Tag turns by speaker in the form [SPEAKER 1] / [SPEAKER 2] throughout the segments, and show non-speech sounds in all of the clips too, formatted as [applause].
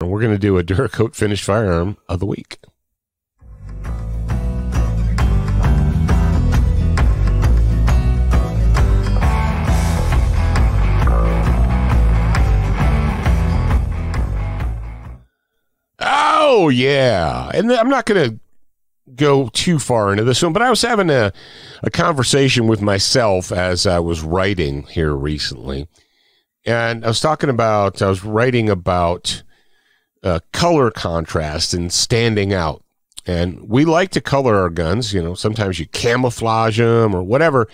[SPEAKER 1] And we're going to do a Duracoat finished firearm of the week. Oh yeah, and I'm not going to go too far into this one, but I was having a, a conversation with myself as I was writing here recently, and I was talking about I was writing about uh, color contrast and standing out. And we like to color our guns. You know, sometimes you camouflage them or whatever.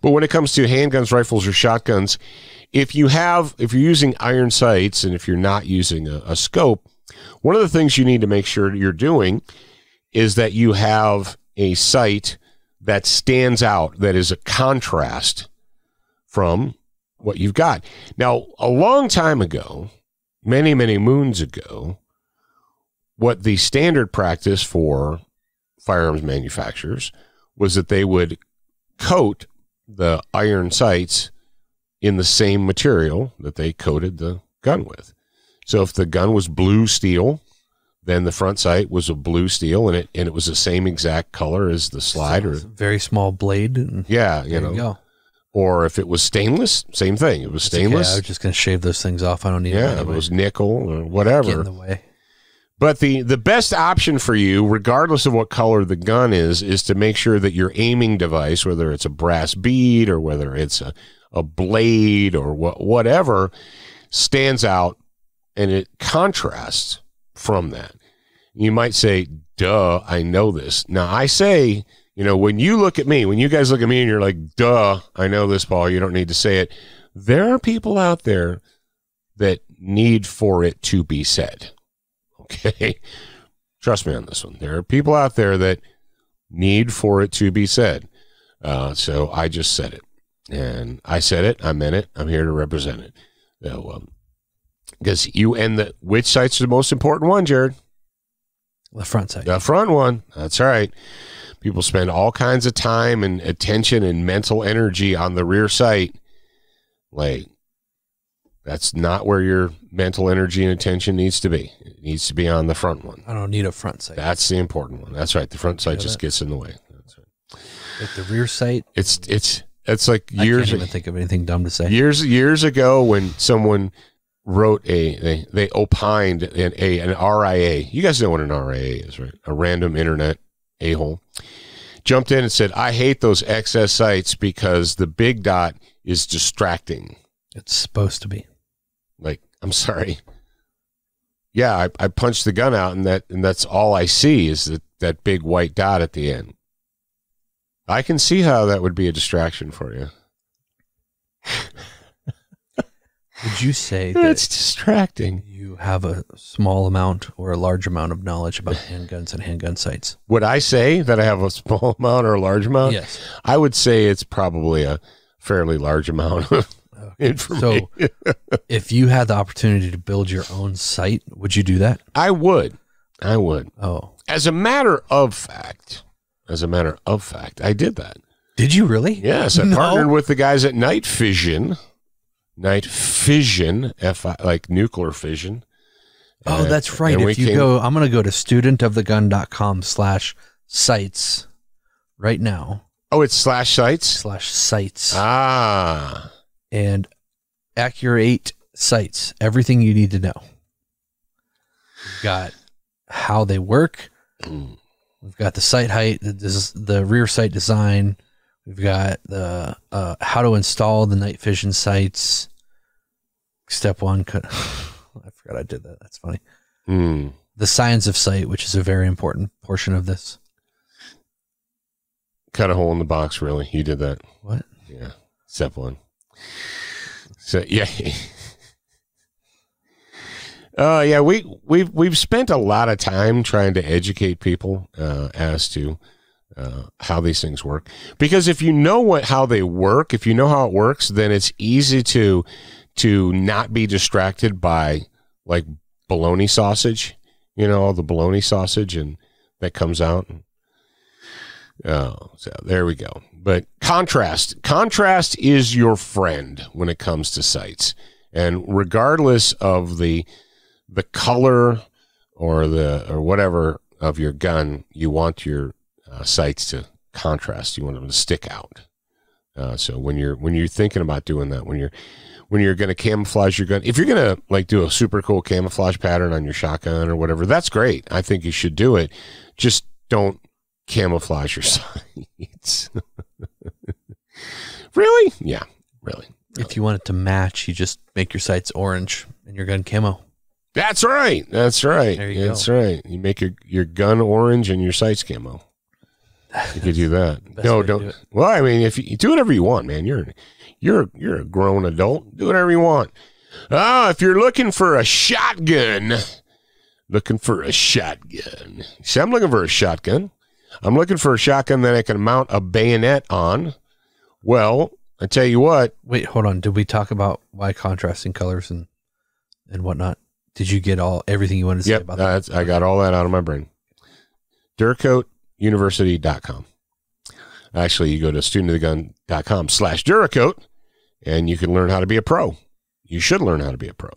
[SPEAKER 1] But when it comes to handguns, rifles, or shotguns, if you have, if you're using iron sights and if you're not using a, a scope, one of the things you need to make sure you're doing is that you have a sight that stands out, that is a contrast from what you've got. Now, a long time ago, many, many moons ago, what the standard practice for firearms manufacturers was that they would coat the iron sights in the same material that they coated the gun with. So if the gun was blue steel, then the front sight was a blue steel and it and it was the same exact color as the slide or
[SPEAKER 2] very small blade. And
[SPEAKER 1] yeah, you know.
[SPEAKER 2] You
[SPEAKER 1] or if it was stainless, same thing. It was stainless.
[SPEAKER 2] Okay. I was just going to shave those things off. I don't need
[SPEAKER 1] yeah,
[SPEAKER 2] it.
[SPEAKER 1] Anyway. it was nickel or whatever.
[SPEAKER 2] Get in the way.
[SPEAKER 1] But the the best option for you, regardless of what color the gun is, is to make sure that your aiming device, whether it's a brass bead or whether it's a, a blade or what whatever, stands out and it contrasts from that. You might say, duh, I know this. Now I say, you know, when you look at me, when you guys look at me and you're like, duh, I know this, Paul, you don't need to say it. There are people out there that need for it to be said. [laughs] Okay. Trust me on this one. There are people out there that need for it to be said. Uh, so I just said it. And I said it. I meant it. I'm here to represent it. So, um, because you and the which sight's the most important one, Jarrad?
[SPEAKER 2] The front sight.
[SPEAKER 1] The front one. That's right. People spend all kinds of time and attention and mental energy on the rear sight. Like that's not where your mental energy and attention needs to be. It needs to be on the front one.
[SPEAKER 2] I don't need a front sight.
[SPEAKER 1] That's the important one. That's right. The front sight just
[SPEAKER 2] that?
[SPEAKER 1] gets in the way. That's right.
[SPEAKER 2] Like the rear sight.
[SPEAKER 1] It's it's it's like years.
[SPEAKER 2] I can't even think of anything dumb to say.
[SPEAKER 1] years years ago when someone wrote a they, they opined an a an RIA. You guys know what an RIA is, right? A random internet a hole. Jumped in and said, "I hate those XS sights because the big dot is distracting."
[SPEAKER 2] It's supposed to be.
[SPEAKER 1] Like, I'm sorry. Yeah, I, I punched the gun out, and that and that's all I see is that that big white dot at the end. I can see how that would be a distraction for you.
[SPEAKER 2] Would you say that
[SPEAKER 1] distracting.
[SPEAKER 2] you have a small amount or a large amount of knowledge about handguns and handgun sights?
[SPEAKER 1] Would I say that I have a [laughs] small amount or a large amount?
[SPEAKER 2] Yes.
[SPEAKER 1] I would say it's probably a fairly large amount of information.
[SPEAKER 2] So, if you had the opportunity to build your own sight, would you do that?
[SPEAKER 1] I would. I would.
[SPEAKER 2] Oh,
[SPEAKER 1] As a matter of fact, as a matter of fact, I did that.
[SPEAKER 2] did you really?
[SPEAKER 1] Yes, I
[SPEAKER 2] No.
[SPEAKER 1] partnered with the guys at Night Fision. Night Fision, F like nuclear fission.
[SPEAKER 2] Oh,
[SPEAKER 1] Uh,
[SPEAKER 2] that's right. If you
[SPEAKER 1] came-
[SPEAKER 2] go, I'm going to go to studentofthegun.com slash sites right now
[SPEAKER 1] Oh, it's slash sites.
[SPEAKER 2] slash sites
[SPEAKER 1] Ah,
[SPEAKER 2] and accurate sites. Everything you need to know. We've got how they work. We've got the sight height, the, the rear sight design. We've got the uh, how to install the night vision sights. Step one, cut. [sighs] I forgot I did that. That's funny.
[SPEAKER 1] Hmm.
[SPEAKER 2] The science of sight, which is a very important portion of this.
[SPEAKER 1] cut a hole in the box. Really, you did that.
[SPEAKER 2] What?
[SPEAKER 1] Yeah, step one. So yeah, [laughs] uh, yeah. We we've we've spent a lot of time trying to educate people uh, as to uh, how these things work. Because if you know what how they work, if you know how it works, then it's easy to to not be distracted by like bologna sausage. You know, the bologna sausage and that comes out. Oh, so there we go. But contrast, contrast is your friend when it comes to sights. And regardless of the the color or the or whatever of your gun, you want your uh, sights to contrast. You want them to stick out. Uh, so when you're when you're thinking about doing that, when you're when you're going to camouflage your gun, if you're going to like do a super cool camouflage pattern on your shotgun or whatever, that's great. I think you should do it. Just don't camouflage your [laughs] sights. [laughs] really? Yeah, really.
[SPEAKER 2] If you want it to match, you just make your sights orange and your gun camo.
[SPEAKER 1] That's right. That's right. That's right. You make your, your gun orange and your sights camo. You could do that. [laughs] No, don't.
[SPEAKER 2] do
[SPEAKER 1] well, I mean, if you, do whatever you want, man, you're you're you're a grown adult. Do whatever you want. Ah, if you're looking for a shotgun, looking for a shotgun. See, I'm looking for a shotgun. I'm looking for a shotgun that I can mount a bayonet on. Well, I tell you what,
[SPEAKER 2] Wait, hold on. Did we talk about why contrasting colors and and whatnot? Did you get all everything you wanted to say about that?
[SPEAKER 1] I got all that out of my brain. DuracoatUniversity.com. Actually, you go to studentofthegun.com slash Duracoat and you can learn how to be a pro. You should learn how to be a pro.